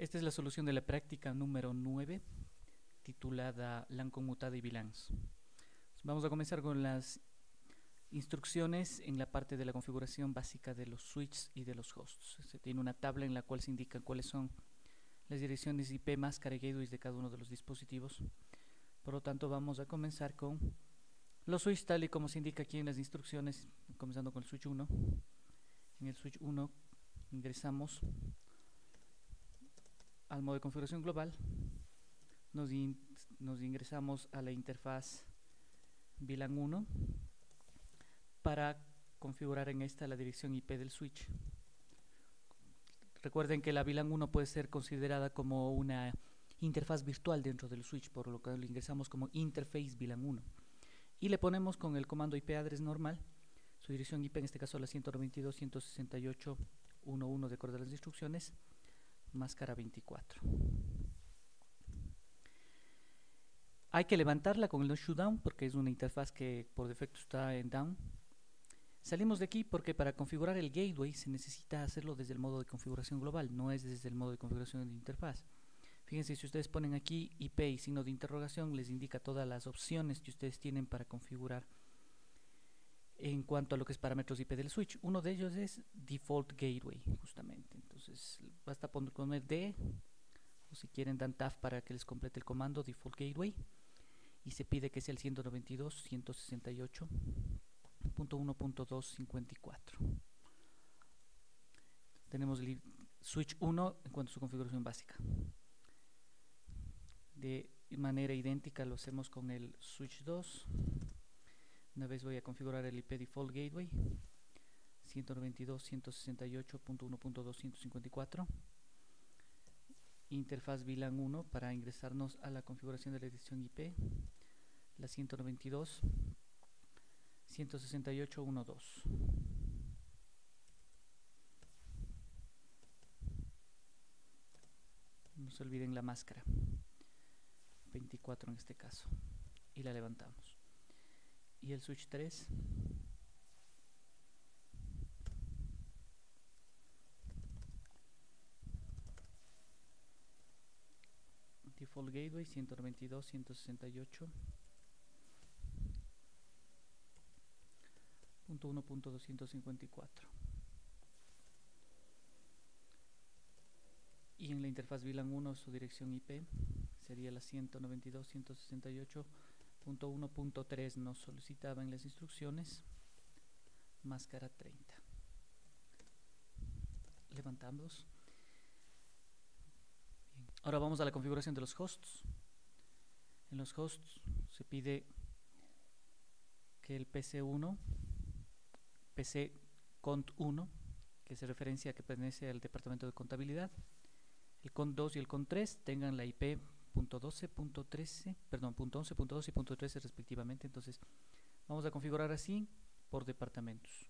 Esta es la solución de la práctica número 9, titulada LAN conmutada y VLANs. Vamos a comenzar con las instrucciones en la parte de la configuración básica de los switches y de los hosts. Se tiene una tabla en la cual se indican cuáles son las direcciones IP máscara y gateways de cada uno de los dispositivos. Por lo tanto, vamos a comenzar con los switches tal y como se indica aquí en las instrucciones, comenzando con el switch 1. En el switch 1 ingresamos al modo de configuración global, nos, ingresamos a la interfaz VLAN 1 para configurar en esta la dirección IP del switch. Recuerden que la VLAN 1 puede ser considerada como una interfaz virtual dentro del switch, por lo que lo ingresamos como interface VLAN 1. Y le ponemos con el comando IP address normal, su dirección IP en este caso la 192.168.1.1 de acuerdo a las instrucciones, máscara 24. Hay que levantarla con el no shutdown porque es una interfaz que por defecto está en down. Salimos de aquí porque para configurar el gateway se necesita hacerlo desde el modo de configuración global, no es desde el modo de configuración de interfaz. Fíjense, si ustedes ponen aquí IP y signo de interrogación, les indica todas las opciones que ustedes tienen para configurar en cuanto a lo que es parámetros IP del switch. Uno de ellos es Default Gateway, justamente. Entonces, basta poner D, o si quieren dan TAF para que les complete el comando Default Gateway. Y se pide que sea el 192.168.1.254. Tenemos el switch 1 en cuanto a su configuración básica. De manera idéntica lo hacemos con el switch 2. Una vez voy a configurar el IP default gateway. 192.168.1.254 interfaz VLAN 1 para ingresarnos a la configuración de la edición IP la 192.168.1.2 no se olviden la máscara. 24 en este caso. Y la levantamos y el switch 3 default gateway 192 168 y en la interfaz VLAN 1 su dirección IP sería la 192.168 1.1.3 nos solicitaba en las instrucciones máscara 30 levantamos. Ahora vamos a la configuración de los hosts. En los hosts se pide que el PC1 PC cont 1 que se referencia que pertenece al departamento de contabilidad el cont 2 y el cont 3 tengan la IP .12.13, perdón, .11.12 y .13 respectivamente. Entonces, vamos a configurar así por departamentos.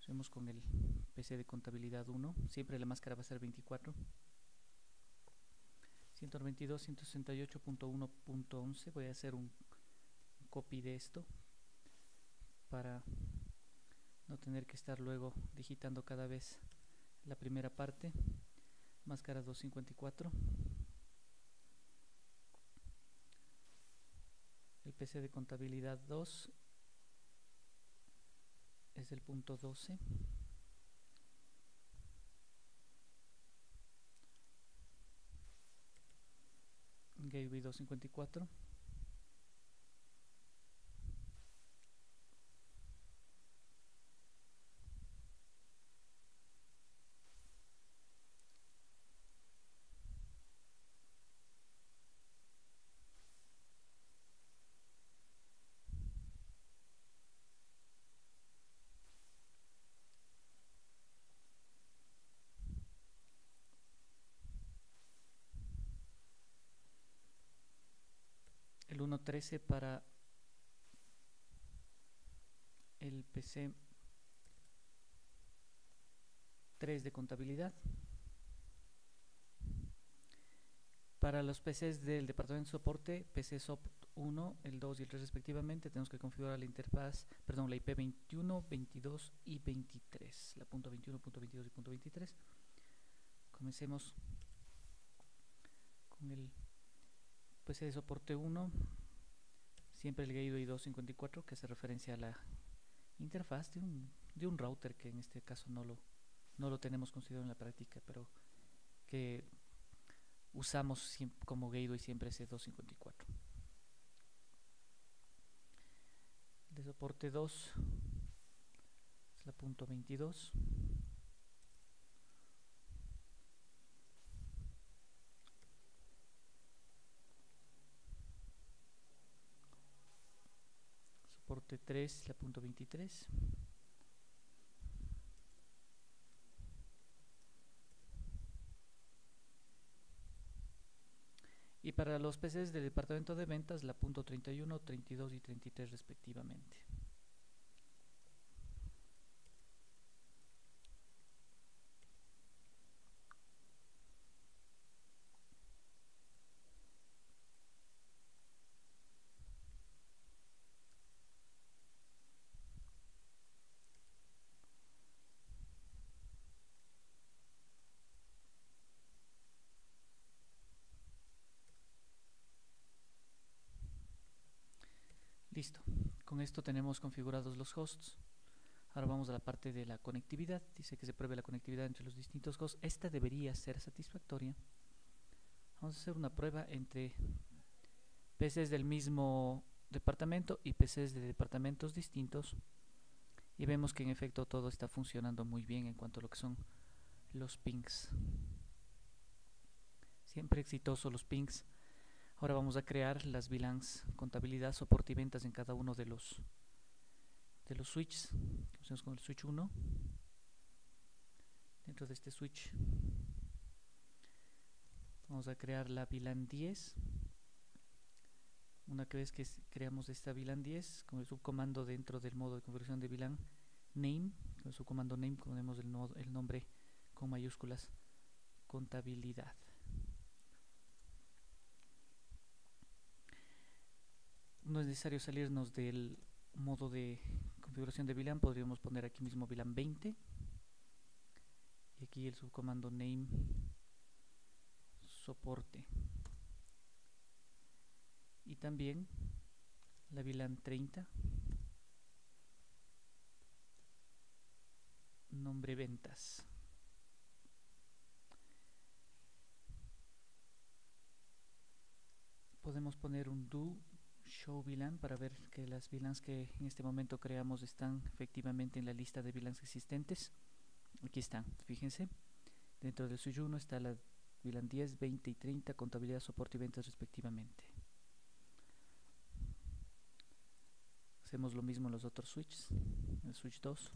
Hacemos con el PC de contabilidad 1, siempre la máscara va a ser 24. 192, 168.1.11, voy a hacer un copy de esto para no tener que estar luego digitando cada vez la primera parte. Máscara 254. El PC de contabilidad 2 es el punto 12 Gateway 254 1.13 para el PC 3 de contabilidad. Para los PCs del departamento de soporte, PC SOP 1, el 2 y el 3 respectivamente, tenemos que configurar la interfaz, perdón, la IP 21, 22 y 23, la punto 21, punto 22 y punto 23. Comencemos con el PC de soporte 1 siempre el Gateway 254 que hace referencia a la interfaz de un, de un router que en este caso no lo, no lo tenemos considerado en la práctica pero que usamos como gateway siempre ese 254 de soporte 2 es la punto 22 soporte 3 la punto 23 y para los PCs del departamento de ventas la punto 31, 32 y 33 respectivamente. Listo, con esto tenemos configurados los hosts. Ahora vamos a la parte de la conectividad. Dice que se pruebe la conectividad entre los distintos hosts. Esta debería ser satisfactoria. Vamos a hacer una prueba entre PCs del mismo departamento y PCs de departamentos distintos. Y vemos que en efecto todo está funcionando muy bien en cuanto a lo que son los pings. Siempre exitoso los pings. Ahora vamos a crear las VLANs, contabilidad, soporte y ventas en cada uno de los de los switches. Empecemos con el switch 1. Dentro de este switch vamos a crear la VLAN 10. Una vez que creamos esta VLAN 10, con el subcomando dentro del modo de configuración de VLAN name, con el subcomando name ponemos el, el nombre con mayúsculas contabilidad. No es necesario salirnos del modo de configuración de VLAN, podríamos poner aquí mismo VLAN 20 y aquí el subcomando name soporte. Y también la VLAN 30 nombre ventas. Podemos poner un do show VLAN para ver que las VLANs que en este momento creamos están efectivamente en la lista de VLANs existentes. Aquí están, fíjense. Dentro del switch 1 está la VLAN 10, 20 y 30, contabilidad, soporte y ventas respectivamente. Hacemos lo mismo en los otros switches. El switch 2.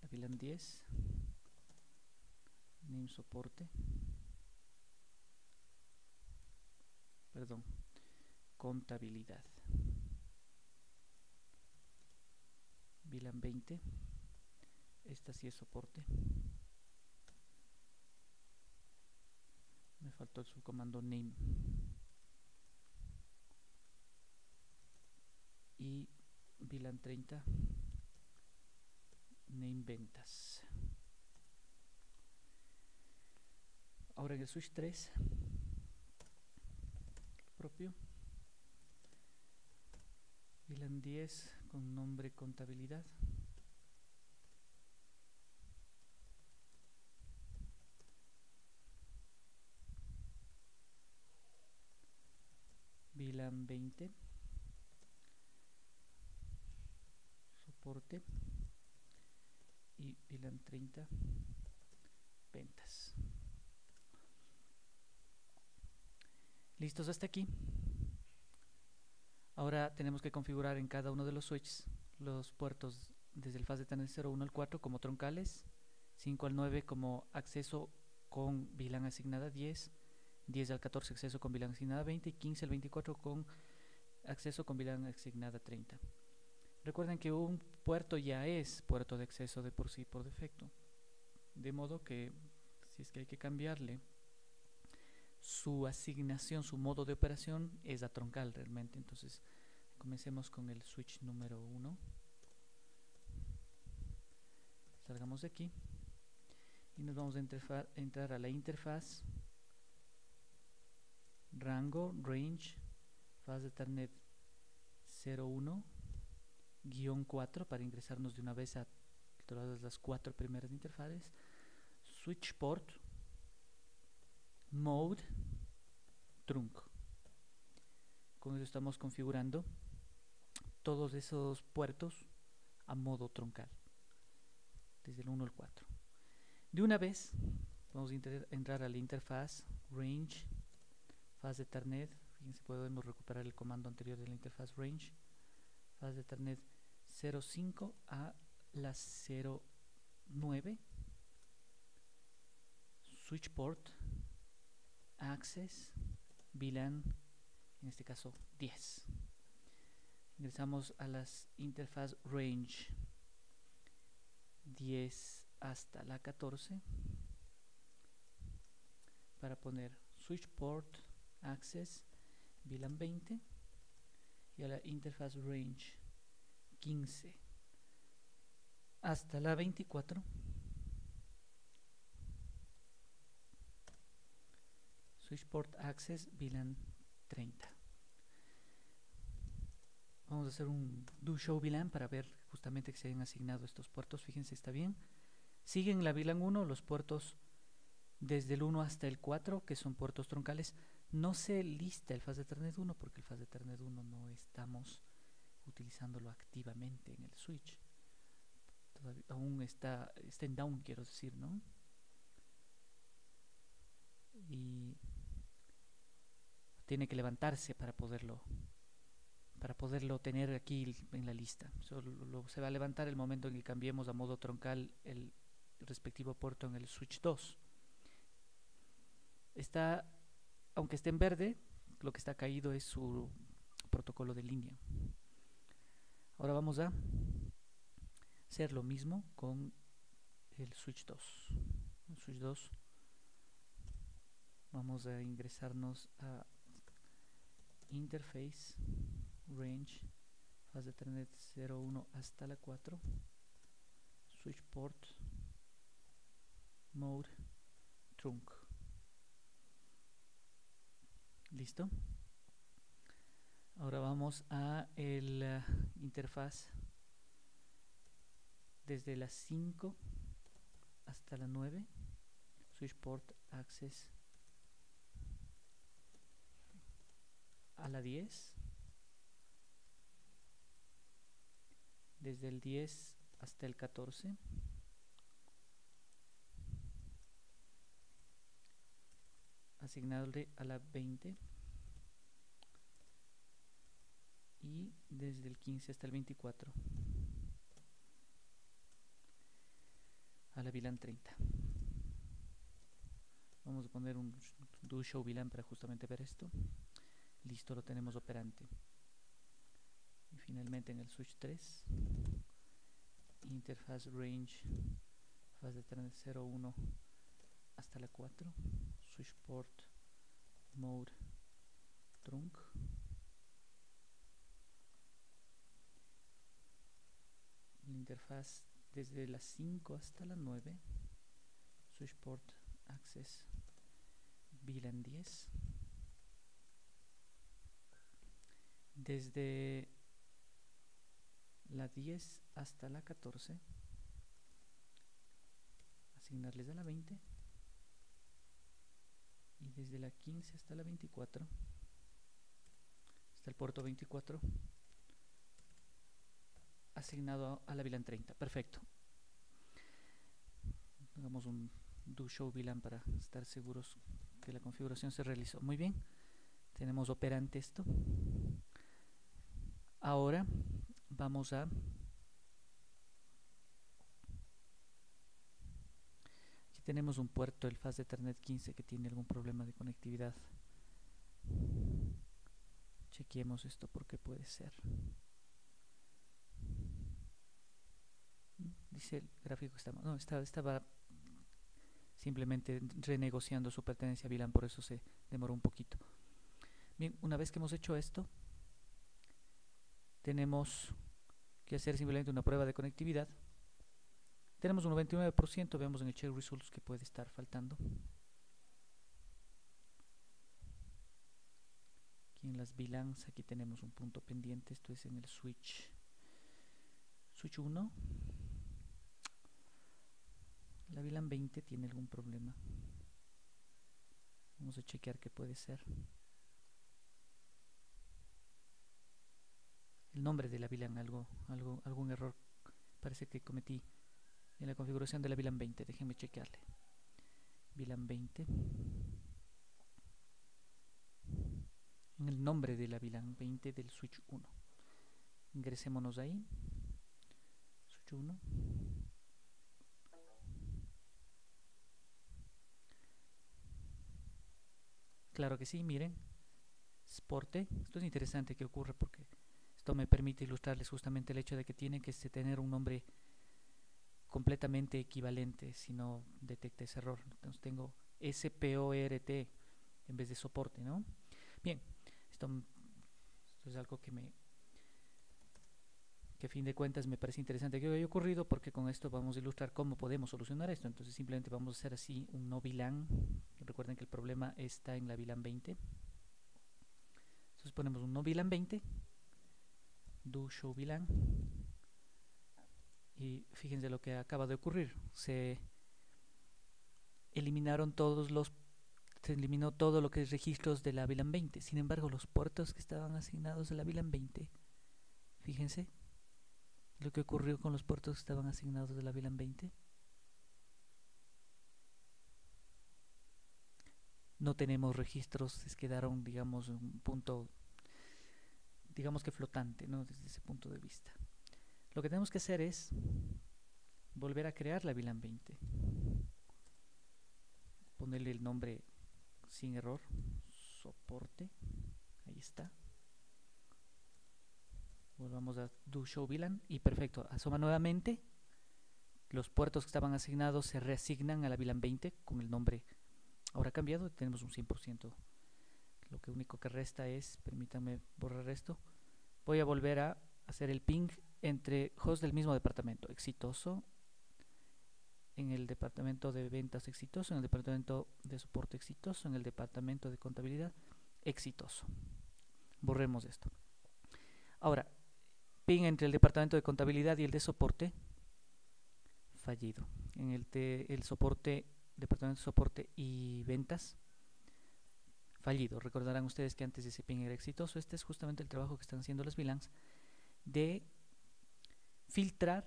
La VLAN 10. Name soporte. Perdón, contabilidad. VLAN 20, esta sí es soporte. Me faltó el subcomando name. Y VLAN 30, name ventas. Ahora en el switch 3 propio. VLAN 10 con nombre contabilidad. VLAN 20 soporte y VLAN 30 ventas. Listos hasta aquí. Ahora tenemos que configurar en cada uno de los switches los puertos desde el fase de 01 al 4 como troncales, 5 al 9 como acceso con VLAN asignada 10, 10 al 14 acceso con VLAN asignada 20 y 15 al 24 con acceso con VLAN asignada 30. Recuerden que un puerto ya es puerto de acceso de por sí por defecto, de modo que si es que hay que cambiarle su asignación, su modo de operación es a troncal realmente. Entonces, comencemos con el switch número 1. Salgamos de aquí y nos vamos a entrar a la interfaz rango range faz de Ethernet 01 guion 4 para ingresarnos de una vez a todas las cuatro primeras interfaces switch port mode trunk. Con eso estamos configurando todos esos puertos a modo troncal desde el 1 al 4 de una vez vamos a entrar a la interfaz range faz de Ethernet. Fíjense podemos recuperar el comando anterior de la interfaz range. Faz de Ethernet 05 a la 09 switch port access VLAN en este caso 10 ingresamos a las interfaz range 10 hasta la 14 para poner switch port access VLAN 20 y a la interfaz range 15 hasta la 24 switch port access VLAN 30 vamos a hacer un do show VLAN para ver justamente que se hayan asignado estos puertos. Fíjense está bien. Siguen la VLAN 1 los puertos desde el 1 hasta el 4 que son puertos troncales. No se lista el de Ethernet 1 porque el de Ethernet 1 no estamos utilizándolo activamente en el switch. Aún está, está en down quiero decir ¿no? y tiene que levantarse para poderlo para poderlo tener aquí en la lista. Solo se va a levantar el momento en que cambiemos a modo troncal el respectivo puerto en el switch 2 está aunque esté en verde lo que está caído es su protocolo de línea. Ahora vamos a hacer lo mismo con el switch 2 el switch 2 vamos a ingresarnos a interface range faz de Ethernet 01 hasta la 4 switch port mode trunk. Listo. Ahora vamos a el uh, interfaz desde la 5 hasta la 9 switch port access a la 10 desde el 10 hasta el 14 asignarle a la 20 y desde el 15 hasta el 24 a la VLAN 30 vamos a poner un do show VLAN para justamente ver esto listo lo tenemos operante. Y finalmente en el switch 3 interfaz range faz de 01 hasta la 4 switch port mode trunk. La interfaz desde la 5 hasta la 9 switch port access VLAN 10 desde la 10 hasta la 14 asignarles a la 20 y desde la 15 hasta la 24 hasta el puerto 24 asignado a la VLAN 30 perfecto. Hagamos un do show VLAN para estar seguros que la configuración se realizó. Muy bien. Tenemos operante esto ahora vamos a aquí tenemos un puerto el faz de Ethernet 15 que tiene algún problema de conectividad. Chequeemos esto porque puede ser. Dice el gráfico que está no estaba, estaba simplemente renegociando su pertenencia a VLAN por eso se demoró un poquito. Bien una vez que hemos hecho esto tenemos que hacer simplemente una prueba de conectividad Tenemos un 99%, veamos en el check results que puede estar faltando. Aquí en las VLANs, aquí tenemos un punto pendiente, esto es en el switch switch 1. La VLAN 20 tiene algún problema. Vamos a chequear qué puede ser. El nombre de la VLAN, algo, algo, algún error parece que cometí en la configuración de la VLAN 20. Déjenme chequearle. VLAN 20. En el nombre de la VLAN 20 del switch 1. Ingresémonos ahí. Switch 1. Claro que sí, miren. Sporte. Esto es interesante que ocurre porque me permite ilustrarles justamente el hecho de que tiene que tener un nombre completamente equivalente si no detecta ese error. Entonces tengo SPORT en vez de soporte, ¿no? Bien, esto, esto es algo que me que a fin de cuentas me parece interesante que haya ocurrido porque con esto vamos a ilustrar cómo podemos solucionar esto. Entonces simplemente vamos a hacer así un no VLAN. Recuerden que el problema está en la VLAN 20. Entonces ponemos un no VLAN 20 do show VLAN y fíjense lo que acaba de ocurrir. Se eliminaron todos los se eliminó todo lo que es registros de la VLAN 20 sin embargo los puertos que estaban asignados a la VLAN 20 fíjense lo que ocurrió con los puertos que estaban asignados de la VLAN 20 no tenemos registros, se quedaron digamos un punto digamos que flotante, ¿no? Desde ese punto de vista. Lo que tenemos que hacer es volver a crear la VLAN 20. Ponerle el nombre sin error, soporte, ahí está. Volvamos a do show VLAN y perfecto, asoma nuevamente. Los puertos que estaban asignados se reasignan a la VLAN 20 con el nombre ahora cambiado, tenemos un 100% lo que único que resta es, permítanme borrar esto, voy a volver a hacer el ping entre hosts del mismo departamento, exitoso, en el departamento de ventas exitoso, en el departamento de soporte exitoso, en el departamento de contabilidad exitoso. Borremos esto. Ahora, ping entre el departamento de contabilidad y el de soporte fallido. En el de el soporte, departamento de soporte y ventas fallido. Recordarán ustedes que antes de ese ping era exitoso. Este es justamente el trabajo que están haciendo las VLANs de filtrar,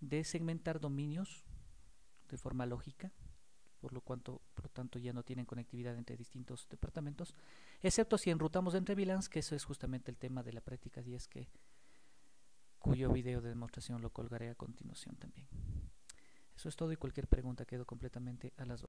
de segmentar dominios de forma lógica, por lo, cuanto, por lo tanto ya no tienen conectividad entre distintos departamentos, excepto si enrutamos entre VLANs, que eso es justamente el tema de la práctica 10 que cuyo video de demostración lo colgaré a continuación también. Eso es todo y cualquier pregunta quedo completamente a las